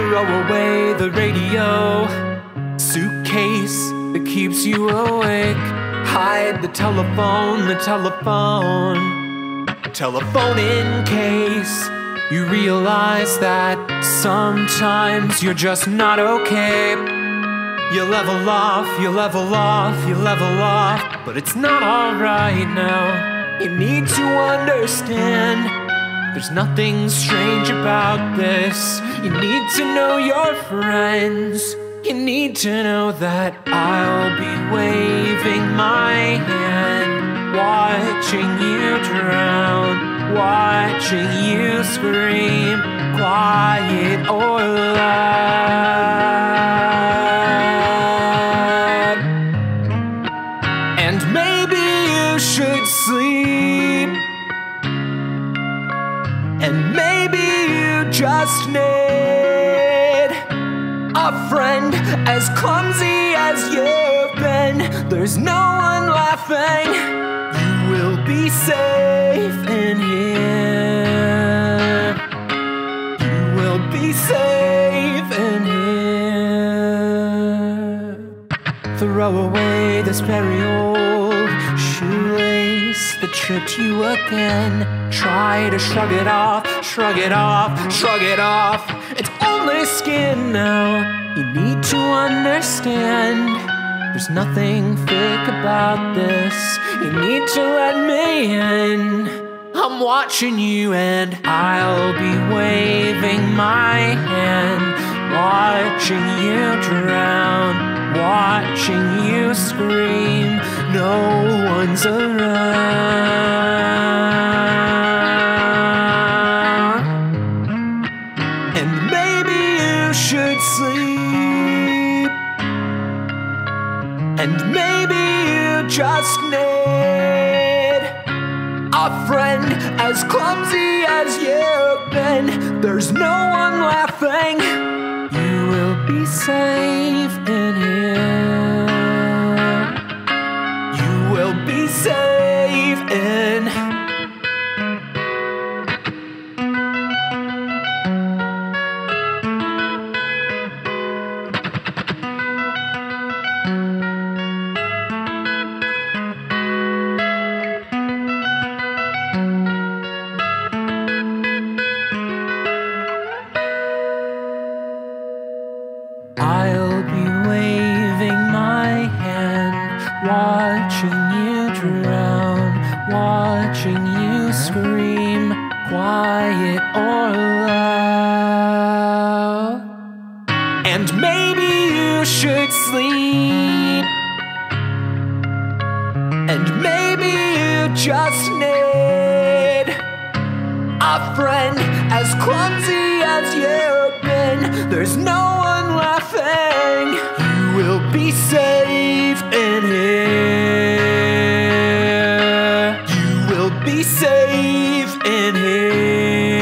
Throw away the radio, suitcase that keeps you awake. Hide the telephone, the telephone, telephone in case you realize that sometimes you're just not okay. You level off, you level off, you level off, but it's not alright now. You need to understand there's nothing strange about this. You need to know your friends. You need to know that I'll be waving my hand, watching you drown, watching you scream, quiet or loud. Just need a friend as clumsy as you've been. There's no one laughing. You will be safe in here. You will be safe in here. Throw away this very old tripped you again. Try to shrug it off, shrug it off, shrug it off. It's only skin now. You need to understand. There's nothing fake about this. You need to let me in. I'm watching you and I'll be waving my hand, watching you drown, watching you scream. No one's around. And maybe you should sleep. And maybe you just need a friend as clumsy as you've been. There's no one laughing. You will be safe in here. Watching you drown, watching you scream, quiet or loud. And maybe you should sleep. And maybe you just need a friend as clumsy as you've been. There's no one laughing. You will be safe. safe in Him.